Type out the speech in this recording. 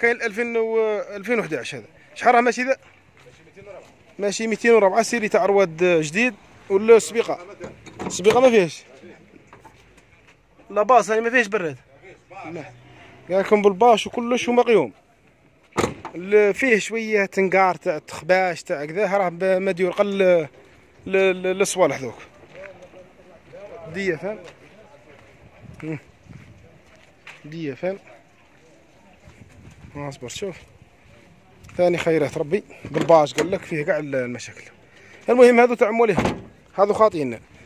كاين 2000 و 2011 هذا. شحال راه ماشي ذا؟ ماشي 204 سيري تاع رواد جديد ولا السبيقه السبيقه ما فيهاش لا باص هاي ما فيهاش براد لا قال لكم بالباش وكلش ومقيوم فيه شوية تنقار تاع تخباش تاع كذا راه مديور قل للصوالح ذوك. دية فهم؟ دية فهم؟ اصبر شوف ثاني خيرات ربي. بالباش قال لك فيه كاع المشاكل. المهم هذو تاع موليهم هذو خاطيين